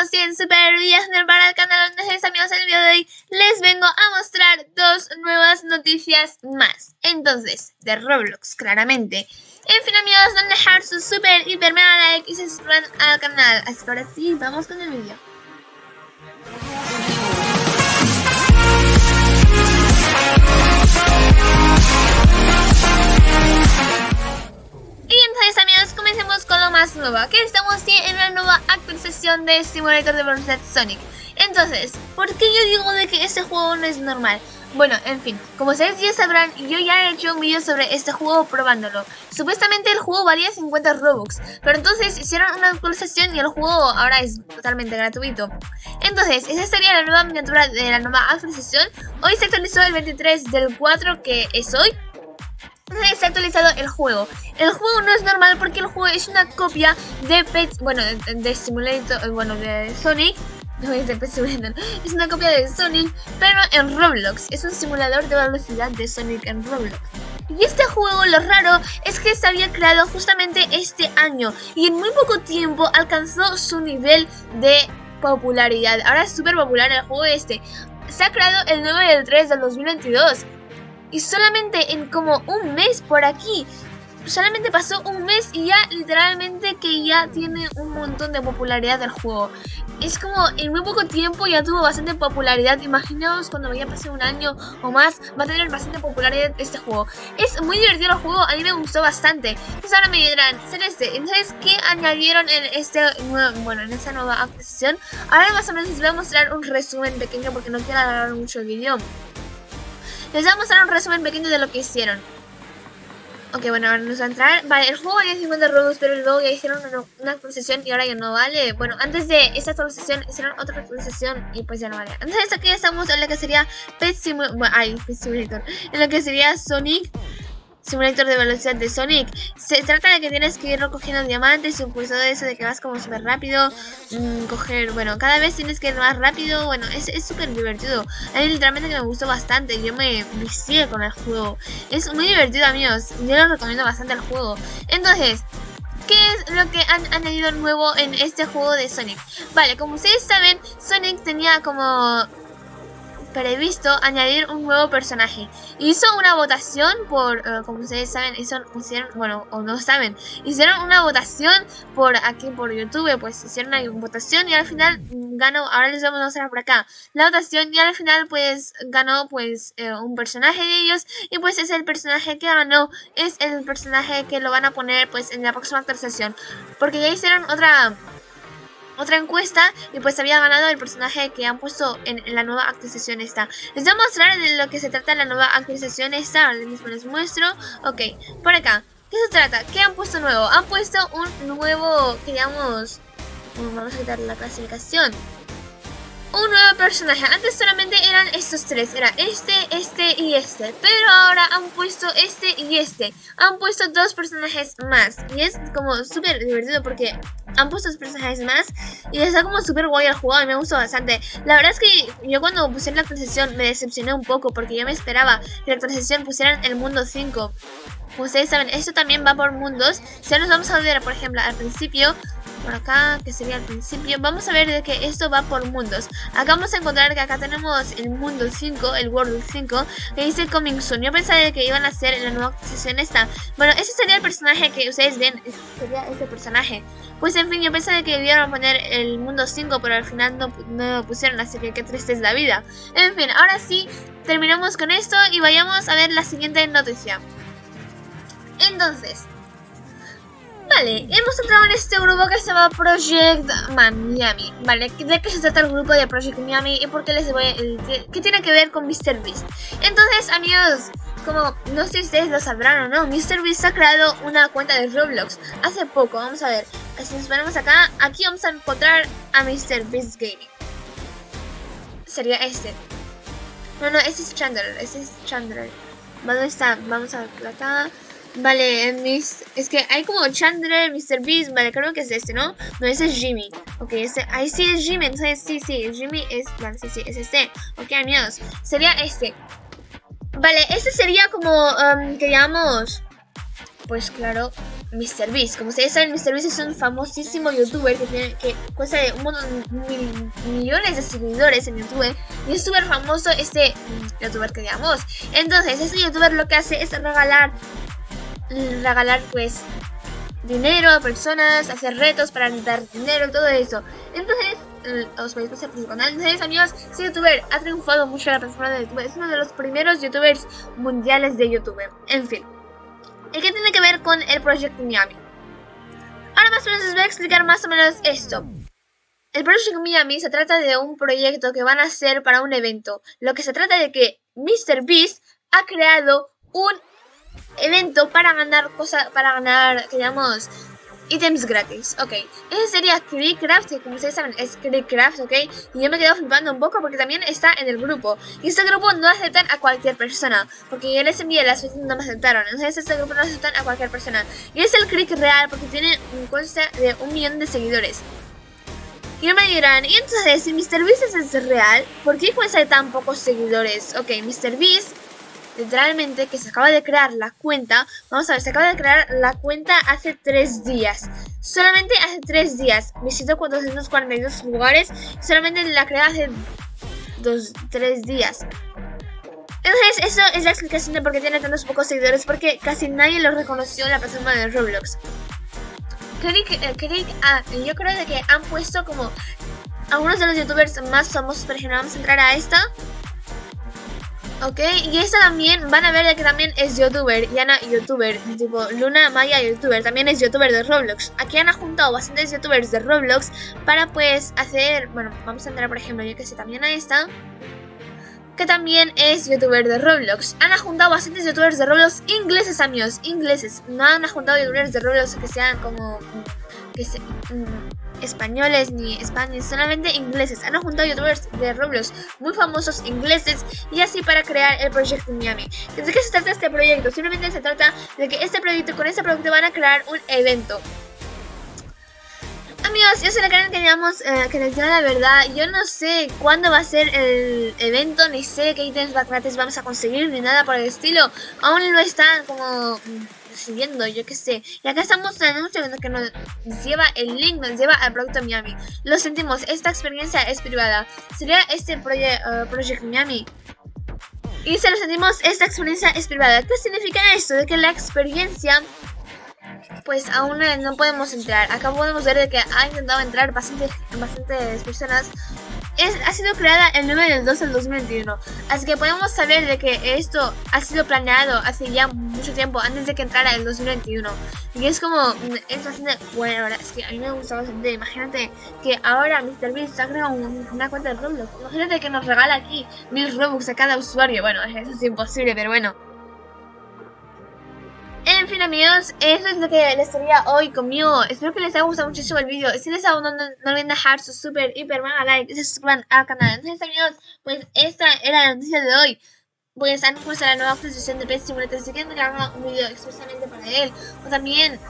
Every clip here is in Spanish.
estamos en Super Días para el canal donde amigos en el video de hoy les vengo a mostrar dos nuevas noticias más. Entonces, de Roblox, claramente. En fin amigos, no dejar su super, hiper, mega like y se suscriban al canal. Así que ahora sí, vamos con el video más nueva, que estamos en una nueva actualización de Simulator de Velocidad Sonic. Entonces, ¿por qué yo digo de que este juego no es normal? Bueno, en fin, como ustedes ya sabrán, yo ya he hecho un vídeo sobre este juego probándolo. Supuestamente el juego valía 50 Robux, pero entonces hicieron una actualización y el juego ahora es totalmente gratuito. Entonces, esa sería la nueva miniatura de la nueva actualización. Hoy se actualizó el 23 del 4, que es hoy se ha actualizado el juego. El juego no es normal porque el juego es una copia de Pet, bueno, de, Simulator, eh, bueno, de Sonic. No es de Pet es una copia de Sonic, pero en Roblox. Es un simulador de velocidad de Sonic en Roblox. Y este juego, lo raro, es que se había creado justamente este año y en muy poco tiempo alcanzó su nivel de popularidad. Ahora es súper popular el juego este. Se ha creado el 9 del 3 del 2022 y solamente en como un mes por aquí, solamente pasó un mes y ya literalmente que ya tiene un montón de popularidad del juego. Es como en muy poco tiempo ya tuvo bastante popularidad. Imaginaos cuando vaya a pasar un año o más, va a tener bastante popularidad este juego. Es muy divertido el juego, a mí me gustó bastante. Entonces ahora me dirán, Celeste, entonces ¿qué añadieron en este bueno, en esta nueva actualización? Ahora más o menos les voy a mostrar un resumen pequeño porque no quiero alargar mucho el video. Les voy a mostrar un resumen pequeño de lo que hicieron. Ok, bueno, ahora nos va a entrar. Vale, el juego valía 50 robux, pero luego ya hicieron una, actualización y ahora ya no vale. Bueno, antes de esta actualización hicieron otra actualización y pues ya no vale. Entonces aquí estamos en lo que sería Pet Simulator. Ay, Pet Simulator. En lo que sería Sonic simulator de velocidad de Sonic. Se trata de que tienes que ir recogiendo diamantes, un pulso de eso de que vas como súper rápido, mm, coger, bueno, cada vez tienes que ir más rápido, bueno, es súper divertido. A mí literalmente que me gustó bastante, yo me vicié con el juego. Es muy divertido amigos, yo lo recomiendo bastante el juego. Entonces, ¿Qué es lo que han añadido nuevo en este juego de Sonic? Vale, como ustedes saben, Sonic tenía como previsto añadir un nuevo personaje. Hizo una votación por, eh, como ustedes saben, hicieron, bueno, o no saben, hicieron una votación por aquí por YouTube, pues hicieron una votación y al final ganó, ahora les vamos a mostrar por acá, la votación y al final pues ganó pues eh, un personaje de ellos y pues es el personaje que ganó, es el personaje que lo van a poner pues en la próxima actualización, porque ya hicieron otra otra encuesta y pues había ganado el personaje que han puesto en, la nueva actualización esta. Les voy a mostrar de lo que se trata la nueva actualización esta, ahora mismo les muestro. Ok, por acá, ¿qué se trata? ¿Qué han puesto nuevo? Han puesto un nuevo, digamos, vamos a quitar la clasificación un nuevo personaje. Antes solamente eran estos tres. Era este, este y este. Pero ahora han puesto este y este. Han puesto dos personajes más. Y es como súper divertido porque han puesto dos personajes más. Y está como súper guay el juego. Y me gustó bastante. La verdad es que yo cuando pusieron la actualización me decepcioné un poco. Porque yo me esperaba que la actualización pusieran el mundo 5. Como ustedes saben, esto también va por mundos. Si nos vamos a ver, por ejemplo, al principio por acá, que sería al principio. Vamos a ver de que esto va por mundos. Acá vamos a encontrar que acá tenemos el mundo 5, el World 5, que dice Coming Soon. Yo pensaba que iban a hacer la nueva sesión esta. Bueno, ese sería el personaje que ustedes ven, sería ese personaje. Pues en fin, yo pensaba que debieron poner el mundo 5, pero al final no, no lo pusieron, así que qué triste es la vida. En fin, ahora sí, terminamos con esto y vayamos a ver la siguiente noticia. Entonces, Hemos entrado en este grupo que se llama Project Miami. Vale, ¿de qué se trata el grupo de Project Miami y por qué les voy qué tiene que ver con MrBeast? Entonces, amigos, como no sé si ustedes lo sabrán o no, MrBeast ha creado una cuenta de Roblox hace poco. Vamos a ver, si nos ponemos acá, aquí vamos a encontrar a MrBeast Gaming. Sería este. No, no, este es Chandler, este es Chandler. ¿Dónde está? Vamos a ver acá. Vale, mis, es que hay como Chandler, Mr. Beast, vale, creo que es este, ¿no? No, ese es Jimmy. Ok, ese, ahí sí es Jimmy, entonces sí, sí, Jimmy es, vale, sí, sí, es este. Ok, amigos, sería este. Vale, este sería como, um, que digamos, pues claro, MrBeast. Como ustedes saben, MrBeast es un famosísimo youtuber que, tiene, que cuesta un montón, mil, millones de seguidores en YouTube. Y es súper famoso este youtuber que digamos. Entonces, este youtuber lo que hace es regalar, regalar pues dinero a personas, hacer retos para dar dinero, todo eso. Entonces, os pasar por su canal. Entonces, amigos, este youtuber ha triunfado mucho en la plataforma de YouTube. Es uno de los primeros youtubers mundiales de YouTube. En fin. ¿Y qué tiene que ver con el Project Miami? Ahora más o menos os voy a explicar más o menos esto. El Project Miami se trata de un proyecto que van a hacer para un evento. Lo que se trata de que MrBeast ha creado un evento para ganar cosas, para ganar, digamos, ítems gratis, ok. Ese sería Creecraft, que como ustedes saben es Creecraft, ok. Y yo me quedo flipando un poco porque también está en el grupo. Y este grupo no aceptan a cualquier persona, porque yo les envié las veces no me aceptaron. Entonces este grupo no aceptan a cualquier persona. Y es el Creek real porque tiene un coste de un millón de seguidores. Y me dirán, y entonces si MrBeast es real, ¿por qué cuesta tan pocos seguidores? Ok, MrBeast literalmente que se acaba de crear la cuenta. Vamos a ver, se acaba de crear la cuenta hace 3 días. Solamente hace 3 días. Visitó 442 lugares. Solamente la creó hace 3 días. Entonces, eso es la explicación de por qué tiene tantos pocos seguidores. Porque casi nadie lo reconoció en la plataforma de Roblox. Creo que, eh, ah, yo creo de que han puesto como algunos de los youtubers más famosos. Por ejemplo, vamos a entrar a esta. Ok, y esta también, van a ver que también es youtuber, Yana youtuber, tipo Luna Maya youtuber, también es youtuber de Roblox. Aquí han juntado bastantes youtubers de Roblox para pues hacer, bueno, vamos a entrar por ejemplo, yo que sé, también a esta, que también es youtuber de Roblox. Han juntado bastantes youtubers de Roblox ingleses, amigos, ingleses. No han juntado youtubers de Roblox que sean como, que se, mm, españoles ni españoles, solamente ingleses. Han juntado youtubers de Roblox muy famosos ingleses y así para crear el proyecto Miami. ¿De qué se trata este proyecto? Simplemente se trata de que este proyecto, con este proyecto van a crear un evento. Amigos, yo soy la canal que digamos eh, que les diga la verdad. Yo no sé cuándo va a ser el evento, ni sé qué ítems gratis vamos a conseguir, ni nada por el estilo. Aún no están como siguiendo, yo qué sé. Y acá estamos en un segundo que nos lleva el link, nos lleva al producto Miami. Lo sentimos, esta experiencia es privada. Sería este proye uh, Project Miami. Y se lo sentimos, esta experiencia es privada. ¿Qué significa esto? De que la experiencia pues aún no podemos entrar. Acá podemos ver que ha intentado entrar bastantes, bastantes personas ha sido creada el 9 del 2 del 2021. Así que podemos saber de que esto ha sido planeado hace ya mucho tiempo, antes de que entrara el 2021. Y es como, mm, es bastante bueno, es que a mí me gusta bastante. Imagínate que ahora MrBeast ha creado una cuenta de Roblox. Imagínate que nos regala aquí mil Robux a cada usuario. Bueno, eso es imposible, pero bueno. En fin amigos, eso es lo que les traía hoy conmigo. Espero que les haya gustado muchísimo el vídeo. Si les ha gustado, no, olviden dejar su super, hiper, mega like se suscriban al canal. Entonces amigos, pues esta era la noticia de hoy. Pues han puesto la nueva actualización de PS Simulator. Si quieren que haga un vídeo expresamente para él. O también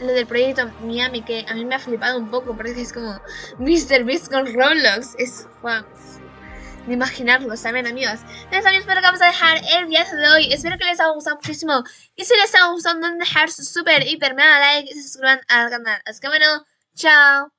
lo del proyecto Miami, que a mí me ha flipado un poco. Porque es como Mr. Beast con Roblox. Es... Wow de imaginarlo, ¿saben amigos? Entonces amigos, espero que vamos a dejar el video de hoy. Espero que les haya gustado muchísimo. Y si les ha gustado, no dejar su super, hiper, mega like y se suscriban al canal. Así que bueno, chao.